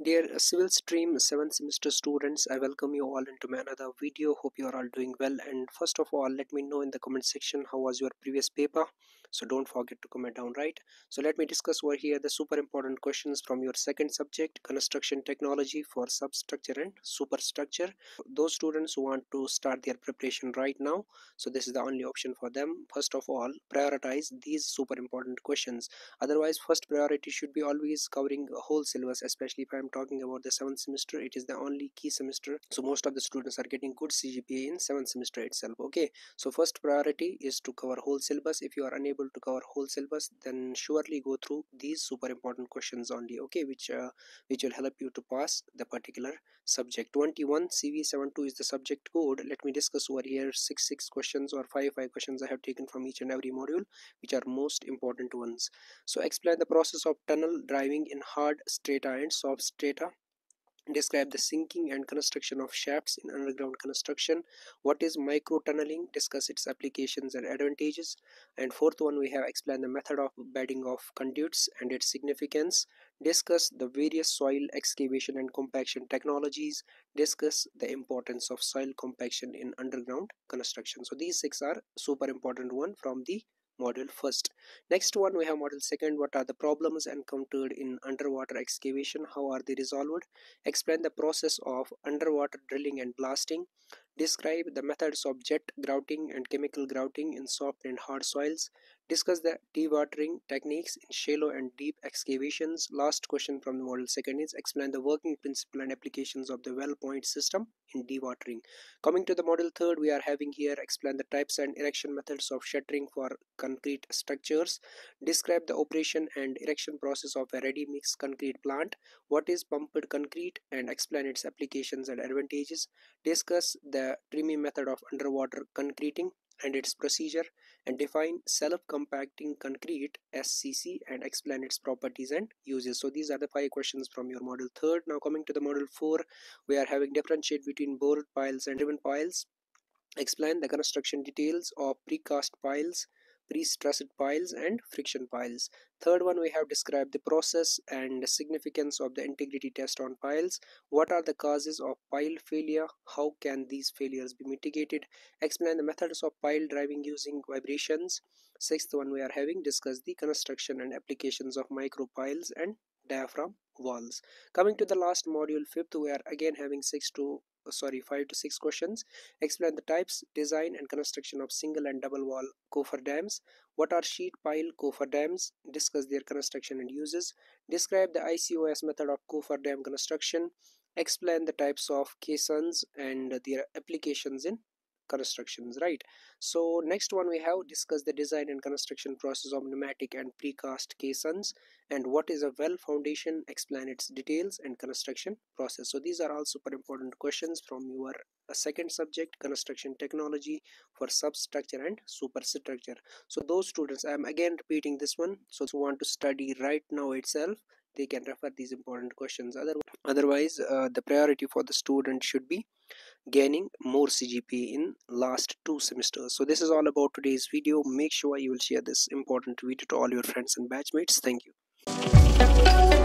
Dear Civil Stream 7th semester students, I welcome you all into my another video. Hope you are all doing well. And first of all, let me know in the comment section how was your previous paper. So don't forget to comment down, right? So let me discuss over here the super important questions from your second subject, construction technology for substructure and superstructure. Those students who want to start their preparation right now, so this is the only option for them. First of all, prioritize these super important questions. Otherwise, first priority should be always covering a whole syllabus, especially if I'm talking about the seventh semester it is the only key semester so most of the students are getting good cgpa in seventh semester itself okay so first priority is to cover whole syllabus if you are unable to cover whole syllabus then surely go through these super important questions only okay which uh, which will help you to pass the particular subject. 21 cv72 is the subject code. Let me discuss over here six six questions or five five questions i have taken from each and every module which are most important ones. So explain the process of tunnel driving in hard strata and soft strata describe the sinking and construction of shafts in underground construction. What is micro tunneling discuss its applications and advantages. And fourth one we have explained the method of bedding of conduits and its significance. Discuss the various soil excavation and compaction technologies. Discuss the importance of soil compaction in underground construction. So these six are super important one from the module first. Next one we have module second what are the problems encountered in underwater excavation? How are they resolved? Explain the process of underwater drilling and blasting. Describe the methods of jet grouting and chemical grouting in soft and hard soils discuss the dewatering techniques in shallow and deep excavations. Last question from the module second is explain the working principle and applications of the well point system in dewatering. Coming to the model third we are having here explain the types and erection methods of shuttering for concrete structures. Describe the operation and erection process of a ready mix concrete plant. What is pumped concrete and explain its applications and advantages. Discuss the tremie method of underwater concreting and its procedure and define self-compacting concrete SCC and explain its properties and uses. So these are the five questions from your model third. Now coming to the model four, we are having differentiate between bored piles and driven piles. Explain the construction details of precast piles pre-stressed piles and friction piles. Third one we have described the process and significance of the integrity test on piles. What are the causes of pile failure? How can these failures be mitigated? Explain the methods of pile driving using vibrations. Sixth one we are having discuss the construction and applications of micro piles and diaphragm walls. Coming to the last module fifth we are again having six to Uh, sorry 5 to 6 questions. Explain the types design and construction of single and double wall coffer dams. What are sheet pile coffer dams? Discuss their construction and uses. Describe the icos method of coffer dam construction. Explain the types of caissons and their applications in constructions right? So next one we have discussed the design and construction process of pneumatic and precast caissons and what is a well foundation explain its details and construction process. So these are all super important questions from your uh, second subject construction technology for substructure and superstructure. So those students i am again repeating this one. So who want to study right now itself they can refer these important questions. Otherwise uh, the priority for the student should be gaining more CGPA in last two semesters. So this is all about today's video. Make sure you will share this important video to all your friends and batchmates. Thank you.